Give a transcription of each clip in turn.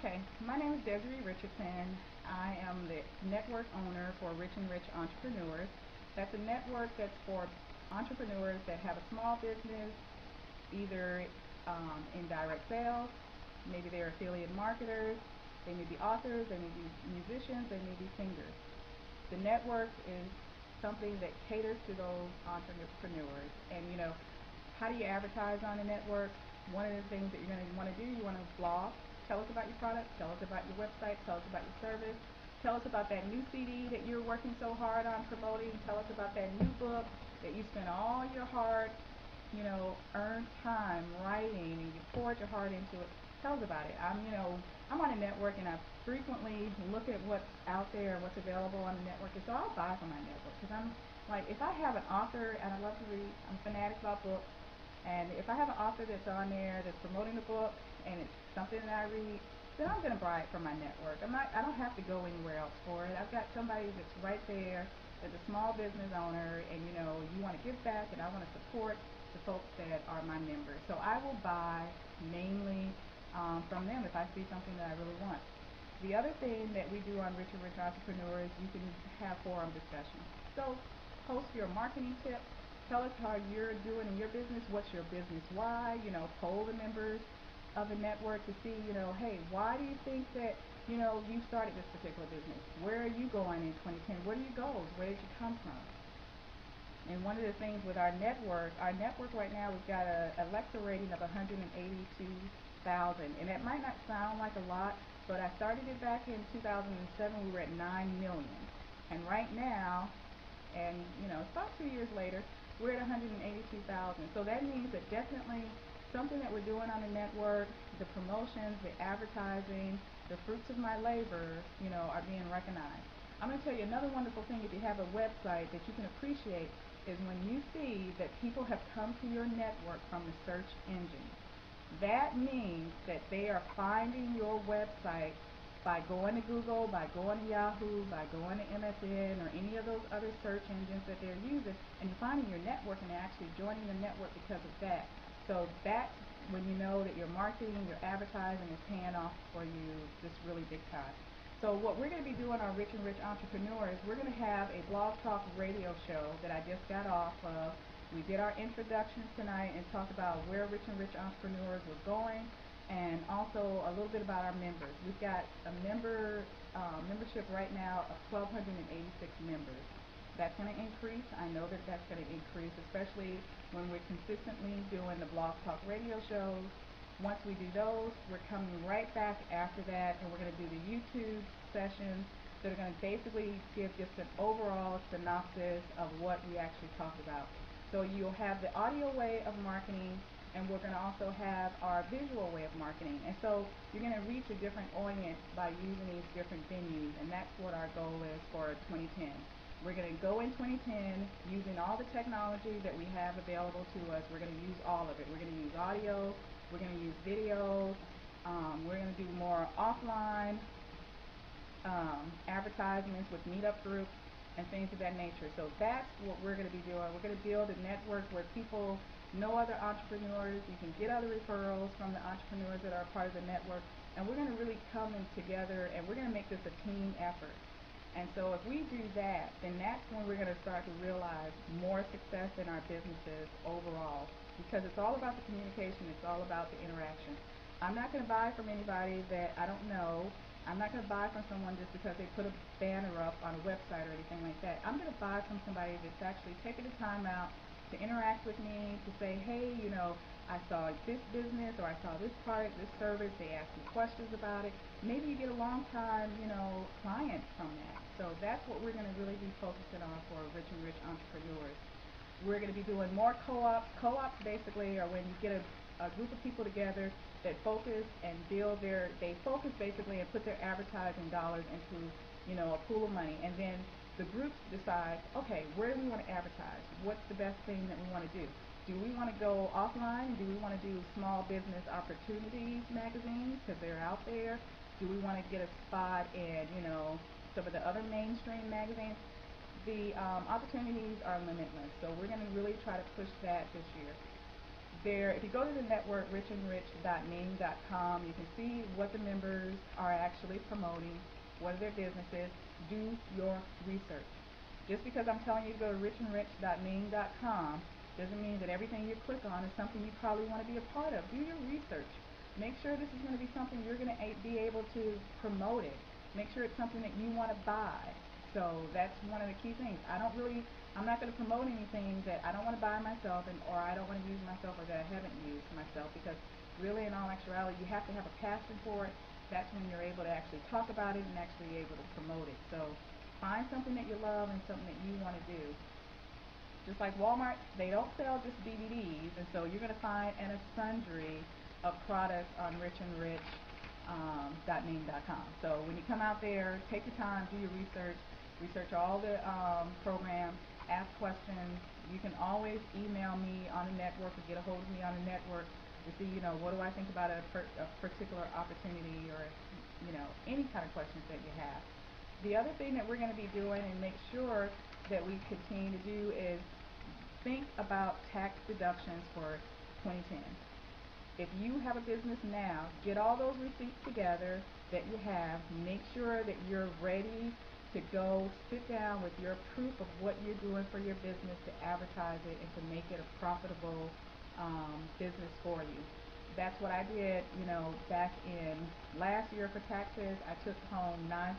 Okay, my name is Desiree Richardson. I am the network owner for Rich and Rich Entrepreneurs. That's a network that's for entrepreneurs that have a small business, either um, in direct sales, maybe they're affiliate marketers, they may be authors, they may be musicians, they may be singers. The network is something that caters to those entrepreneurs. And you know, how do you advertise on a network? One of the things that you're going to want to do, you want to blog, Tell us about your product. Tell us about your website. Tell us about your service. Tell us about that new CD that you're working so hard on promoting. Tell us about that new book that you spent all your hard, you know, earned time writing and you poured your heart into it. Tell us about it. I'm, you know, I'm on a network and I frequently look at what's out there, what's available on the network, and so I'll buy from my network because I'm like, if I have an author and I love to read, I'm fanatic about books, and if I have an author that's on there that's promoting the book and it's something that I read, then I'm going to buy it from my network. I'm not, I don't have to go anywhere else for it. I've got somebody that's right there that's a small business owner and you know, you want to give back and I want to support the folks that are my members. So I will buy mainly um, from them if I see something that I really want. The other thing that we do on Rich and Rich Entrepreneurs, you can have forum discussions. So post your marketing tips, tell us how you're doing in your business, what's your business why, you know, poll the members of a network to see, you know, hey, why do you think that, you know, you started this particular business? Where are you going in 2010? What are your goals? Where did you come from? And one of the things with our network, our network right now, we've got a Alexa rating of 182,000. And that might not sound like a lot, but I started it back in 2007. We were at 9 million. And right now, and you know, it's about two years later, we're at 182,000. So that means that definitely something that we're doing on the network, the promotions, the advertising, the fruits of my labor, you know, are being recognized. I'm going to tell you another wonderful thing if you have a website that you can appreciate is when you see that people have come to your network from the search engine. That means that they are finding your website by going to Google, by going to Yahoo, by going to MSN or any of those other search engines that they're using, and you're finding your network and actually joining the network because of that. So that's when you know that your marketing, your advertising is paying off for you just really big time. So what we're going to be doing on Rich and Rich Entrepreneurs, we're going to have a blog talk radio show that I just got off of. We did our introductions tonight and talked about where Rich and Rich Entrepreneurs was going and also a little bit about our members. We've got a member uh, membership right now of 1,286 members. That's going to increase. I know that that's going to increase, especially when we're consistently doing the Blog Talk radio shows. Once we do those, we're coming right back after that, and we're going to do the YouTube sessions that are going to basically give just an overall synopsis of what we actually talked about. So you'll have the audio way of marketing, and we're going to also have our visual way of marketing. And so you're going to reach a different audience by using these different venues, and that's what our goal is for 2010. We're going to go in 2010 using all the technology that we have available to us. We're going to use all of it. We're going to use audio. We're going to use video. Um, we're going to do more offline um, advertisements with meetup groups and things of that nature. So that's what we're going to be doing. We're going to build a network where people know other entrepreneurs. You can get other referrals from the entrepreneurs that are part of the network. And we're going to really come in together and we're going to make this a team effort. And so if we do that, then that's when we're going to start to realize more success in our businesses overall because it's all about the communication, it's all about the interaction. I'm not going to buy from anybody that I don't know. I'm not going to buy from someone just because they put a banner up on a website or anything like that. I'm going to buy from somebody that's actually taking the time out to interact with me, to say, hey, you know, I saw this business or I saw this product, this service, they asked me questions about it. Maybe you get a long time, you know, client from that. So that's what we're going to really be focusing on for Rich and Rich Entrepreneurs. We're going to be doing more co-ops. Co-ops basically are when you get a, a group of people together that focus and build their, they focus basically and put their advertising dollars into, you know, a pool of money. And then the groups decide, okay, where do we want to advertise? What's the best thing that we want to do? Do we want to go offline? Do we want to do small business opportunities magazines because they're out there? Do we want to get a spot in, you know, some of the other mainstream magazines? The um, opportunities are limitless, so we're going to really try to push that this year. there, if you go to the network, richandrich.ning.com, you can see what the members are actually promoting, what are their businesses. Do your research. Just because I'm telling you to go to richandrich.ning.com doesn't mean that everything you click on is something you probably want to be a part of. Do your research. Make sure this is going to be something you're going to be able to promote it. Make sure it's something that you want to buy. So that's one of the key things. I don't really, I'm not going to promote anything that I don't want to buy myself and or I don't want to use myself or that I haven't used myself because really in all actuality you have to have a passion for it. That's when you're able to actually talk about it and actually able to promote it. So find something that you love and something that you want to do. Just like Walmart, they don't sell just DVDs, and so you're going to find an a sundry of products on richandrich.ning.com. Um, so when you come out there, take your time, do your research, research all the um, programs, ask questions. You can always email me on the network or get a hold of me on the network to see, you know, what do I think about a, per a particular opportunity or, you know, any kind of questions that you have. The other thing that we're going to be doing and make sure that we continue to do is think about tax deductions for 2010. If you have a business now, get all those receipts together that you have. Make sure that you're ready to go sit down with your proof of what you're doing for your business to advertise it and to make it a profitable um, business for you. That's what I did, you know, back in last year for taxes. I took home $9,000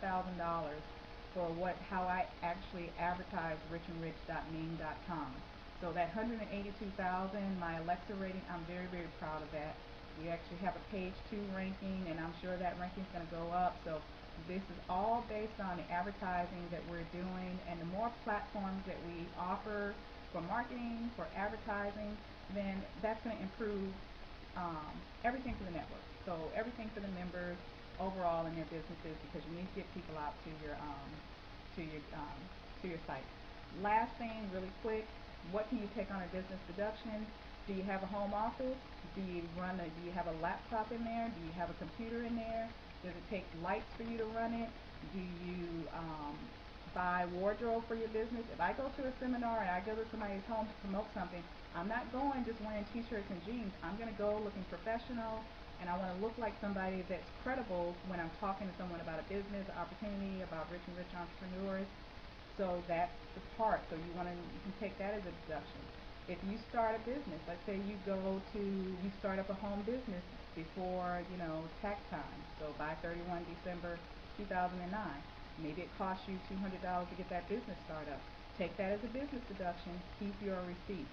for what how I actually advertised richandrich.ning.com. So that 182,000, my Alexa rating, I'm very, very proud of that. We actually have a page two ranking, and I'm sure that ranking is going to go up. So this is all based on the advertising that we're doing and the more platforms that we offer for marketing, for advertising, then that's going to improve um, everything for the network. So everything for the members overall in their businesses because you need to get people out to your um, to your um, to your site. Last thing, really quick, what can you take on a business deduction? Do you have a home office? Do you run a, do you have a laptop in there? Do you have a computer in there? Does it take lights for you to run it? Do you um, buy wardrobe for your business? If I go to a seminar and I go to somebody's home to promote something, I'm not going just wearing t-shirts and jeans. I'm going to go looking professional and I want to look like somebody that's credible when I'm talking to someone about a business, opportunity, about rich and rich entrepreneurs. So that's the part. So you want to you can take that as a deduction. If you start a business, let's say you go to you start up a home business before, you know, tax time. So by 31 December 2009, maybe it costs you $200 to get that business started. Take that as a business deduction. Keep your receipts.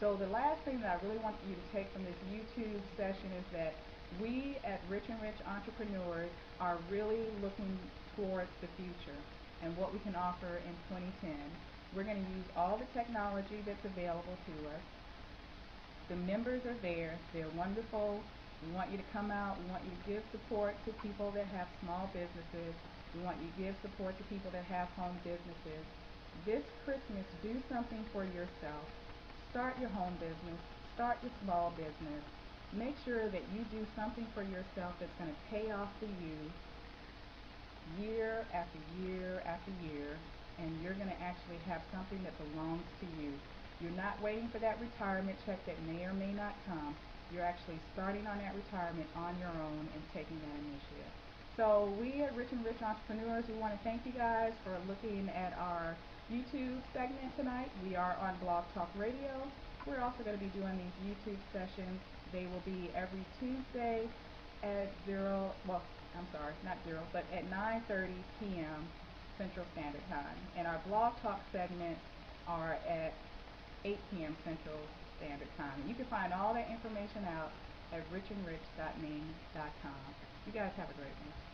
So the last thing that I really want you to take from this YouTube session is that we at Rich and Rich Entrepreneurs are really looking towards the future and what we can offer in 2010. We're going to use all the technology that's available to us. The members are there. They're wonderful. We want you to come out. We want you to give support to people that have small businesses. We want you to give support to people that have home businesses. This Christmas, do something for yourself. Start your home business. Start your small business. Make sure that you do something for yourself that's going to pay off for you year after year after year, and you're going to actually have something that belongs to you. You're not waiting for that retirement check that may or may not come you're actually starting on that retirement on your own and taking that initiative. So we at Rich and Rich Entrepreneurs, we want to thank you guys for looking at our YouTube segment tonight. We are on Blog Talk Radio. We're also going to be doing these YouTube sessions. They will be every Tuesday at 0, well, I'm sorry, not 0, but at 9.30 p.m. Central Standard Time. And our Blog Talk segments are at 8 p.m. Central Standard Time. You can find all that information out at richandrich.ning.com. You guys have a great one.